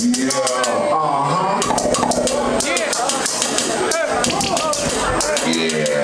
Everybody put your hands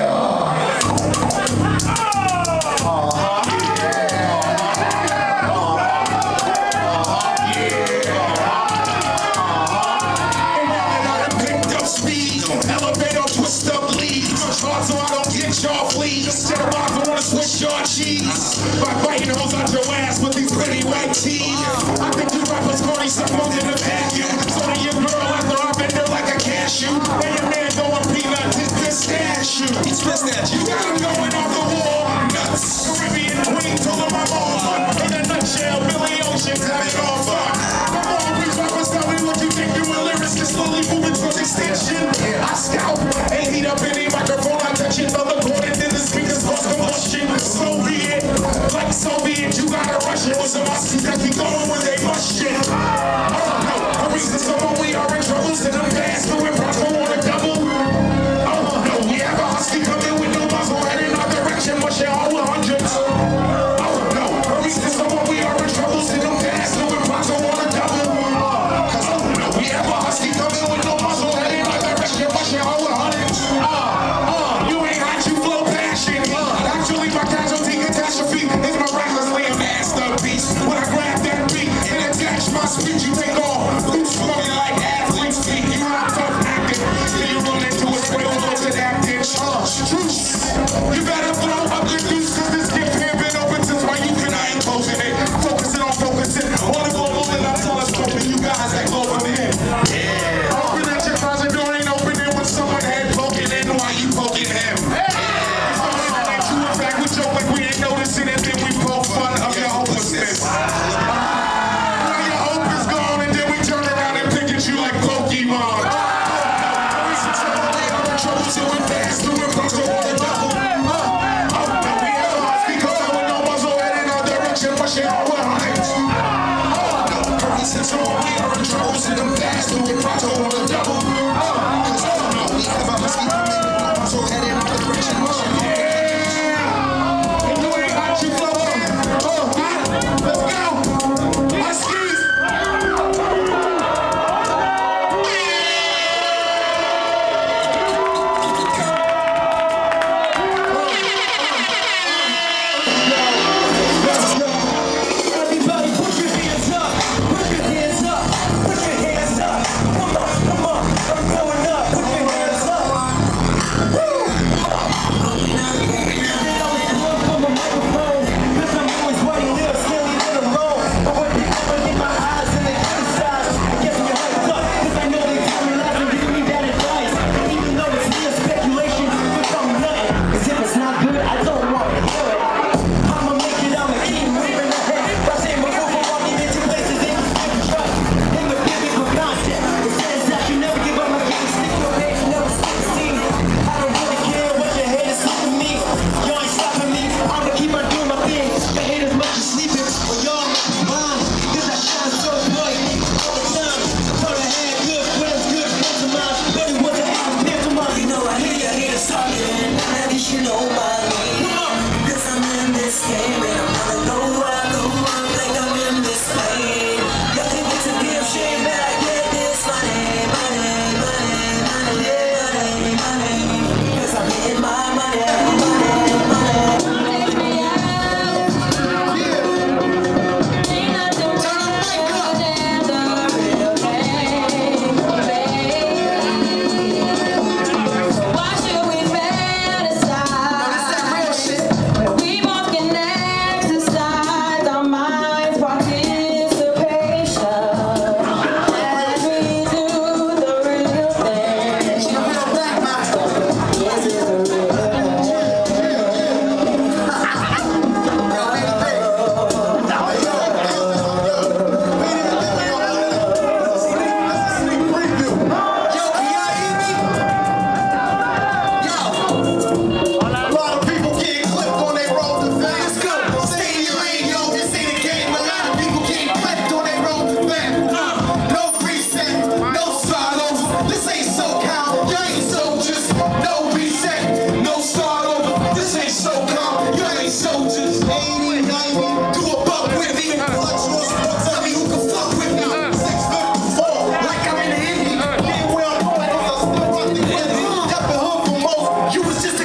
was just a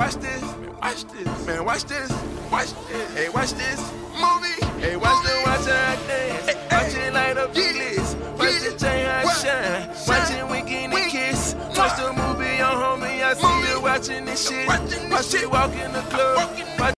watch this. Man, watch this. Man, watch this. Watch this. Hey, watch this. Movie. Hey, watch the watch her dance. Hey, watch it light up the list. Watch it change how shine. Watch it wink and kiss. Watch the movie on homie. I see you watching this shit. Watch it walk in the club.